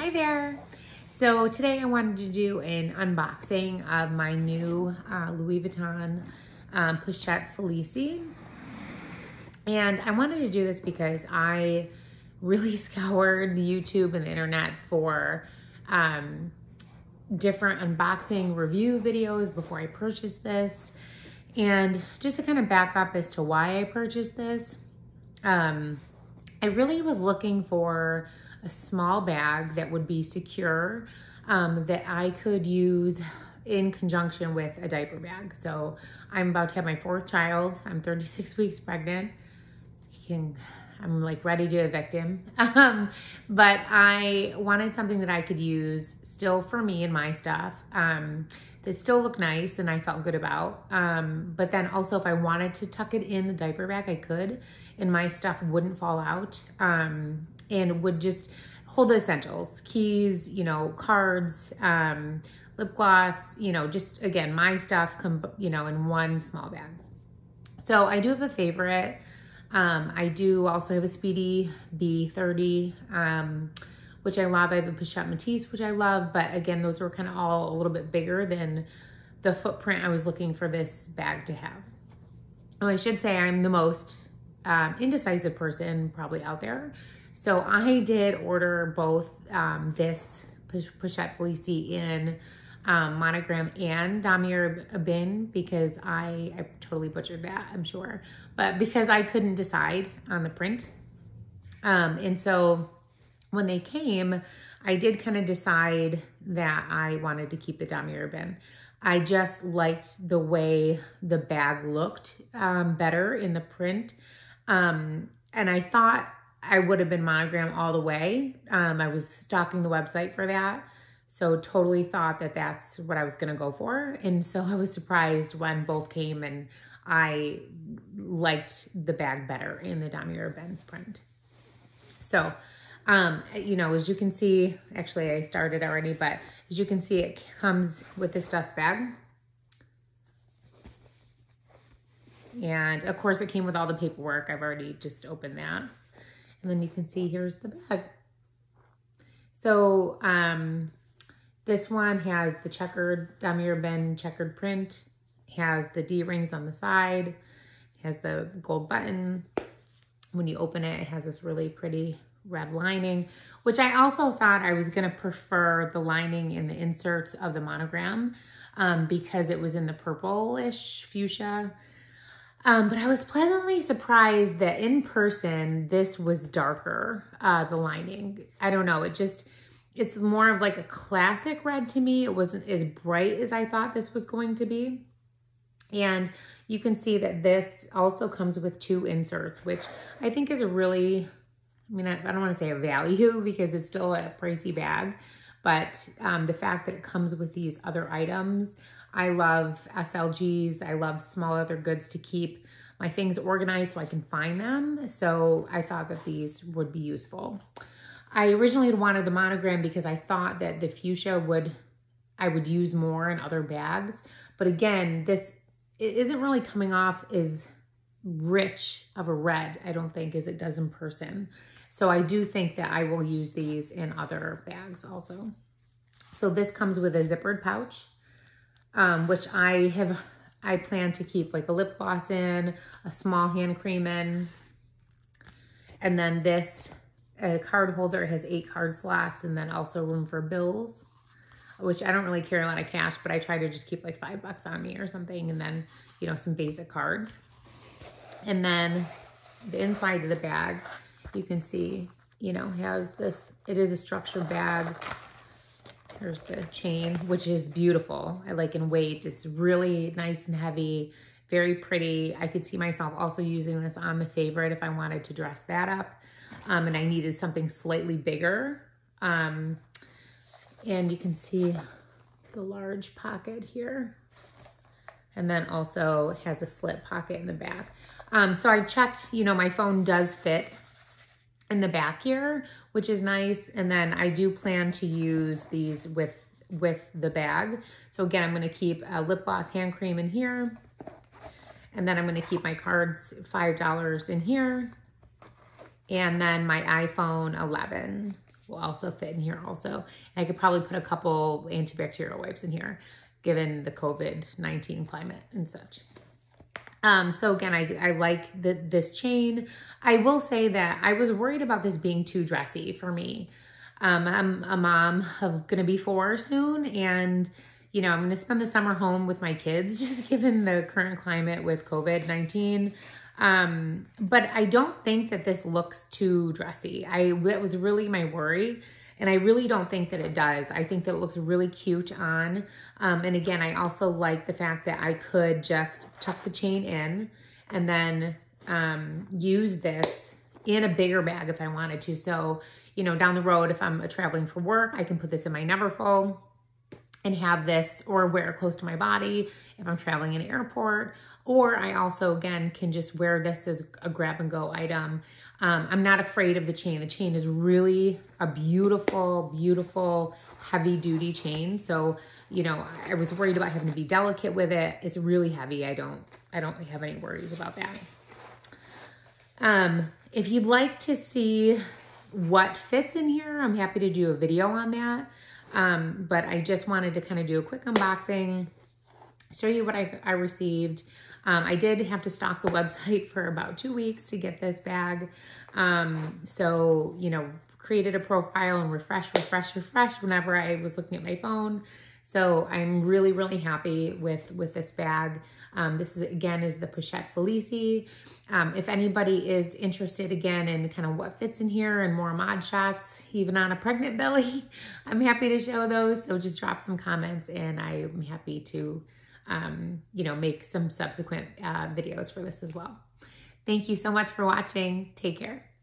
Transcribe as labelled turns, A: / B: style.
A: Hi there. So today I wanted to do an unboxing of my new uh, Louis Vuitton um, Pochette Felicie. And I wanted to do this because I really scoured YouTube and the internet for um, different unboxing review videos before I purchased this. And just to kind of back up as to why I purchased this, um, I really was looking for a small bag that would be secure um, that I could use in conjunction with a diaper bag. So I'm about to have my fourth child. I'm 36 weeks pregnant. He can, I'm like ready to evict him. Um, but I wanted something that I could use still for me and my stuff. Um, that still looked nice and I felt good about. Um, but then also if I wanted to tuck it in the diaper bag, I could, and my stuff wouldn't fall out. Um, and would just hold the essentials, keys, you know, cards, um, lip gloss, you know, just again, my stuff, you know, in one small bag. So I do have a favorite. Um, I do also have a Speedy B30, um, which I love. I have a Pochette Métis, which I love. But again, those were kind of all a little bit bigger than the footprint I was looking for this bag to have. Oh, I should say I'm the most um, indecisive person probably out there. So I did order both um, this Pochette Felicie in um, monogram and damier bin because I, I totally butchered that, I'm sure. But because I couldn't decide on the print. Um, and so when they came, I did kind of decide that I wanted to keep the damier bin. I just liked the way the bag looked um, better in the print. Um, and I thought I would have been monogram all the way. Um, I was stalking the website for that. So totally thought that that's what I was going to go for. And so I was surprised when both came and I liked the bag better in the damier Ben print. So, um, you know, as you can see, actually I started already, but as you can see, it comes with this dust bag. And of course it came with all the paperwork. I've already just opened that. And then you can see here's the bag. So um, this one has the checkered damier bin checkered print, has the D-rings on the side, has the gold button. When you open it, it has this really pretty red lining, which I also thought I was gonna prefer the lining in the inserts of the monogram um, because it was in the purplish fuchsia um, but I was pleasantly surprised that in person, this was darker, uh, the lining. I don't know, it just, it's more of like a classic red to me. It wasn't as bright as I thought this was going to be. And you can see that this also comes with two inserts, which I think is a really, I mean, I, I don't want to say a value because it's still a pricey bag, but um, the fact that it comes with these other items, I love SLGs. I love small other goods to keep my things organized so I can find them. So I thought that these would be useful. I originally wanted the monogram because I thought that the fuchsia would, I would use more in other bags. But again, this it isn't really coming off as rich of a red, I don't think, as it does in person. So I do think that I will use these in other bags also. So this comes with a zippered pouch um, which I have, I plan to keep like a lip gloss in, a small hand cream in. And then this a card holder has eight card slots and then also room for bills, which I don't really carry a lot of cash, but I try to just keep like five bucks on me or something. And then, you know, some basic cards. And then the inside of the bag, you can see, you know, has this, it is a structured bag Here's the chain, which is beautiful. I like in weight. It's really nice and heavy, very pretty. I could see myself also using this on the favorite if I wanted to dress that up. Um, and I needed something slightly bigger. Um, and you can see the large pocket here. And then also has a slip pocket in the back. Um, so I checked, you know, my phone does fit in the back here, which is nice. And then I do plan to use these with with the bag. So again, I'm gonna keep a lip gloss hand cream in here. And then I'm gonna keep my cards, $5 in here. And then my iPhone 11 will also fit in here also. And I could probably put a couple antibacterial wipes in here given the COVID-19 climate and such. Um, so again, I, I like the, this chain. I will say that I was worried about this being too dressy for me. Um, I'm a mom of gonna be four soon and you know, I'm gonna spend the summer home with my kids, just given the current climate with COVID-19. Um, but I don't think that this looks too dressy. I, that was really my worry. And I really don't think that it does. I think that it looks really cute on. Um, and again, I also like the fact that I could just tuck the chain in and then um, use this in a bigger bag if I wanted to. So, you know, down the road, if I'm traveling for work, I can put this in my Neverfull and have this or wear it close to my body if I'm traveling in an airport. Or I also, again, can just wear this as a grab and go item. Um, I'm not afraid of the chain. The chain is really a beautiful, beautiful, heavy duty chain. So, you know, I was worried about having to be delicate with it. It's really heavy. I don't, I don't have any worries about that. Um, if you'd like to see what fits in here, I'm happy to do a video on that. Um, but I just wanted to kind of do a quick unboxing, show you what I, I received. Um, I did have to stock the website for about two weeks to get this bag. Um, so, you know, created a profile and refresh, refresh, refresh whenever I was looking at my phone. So I'm really, really happy with, with this bag. Um, this is, again, is the Pochette Felicie. Um, if anybody is interested again in kind of what fits in here and more mod shots, even on a pregnant belly, I'm happy to show those. So just drop some comments and I'm happy to, um, you know, make some subsequent uh, videos for this as well. Thank you so much for watching. Take care.